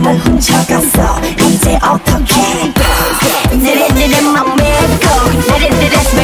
마음을 훔쳐갔어. 이제 어떡해? 느릿느릿 맘 밀고 느릿느릿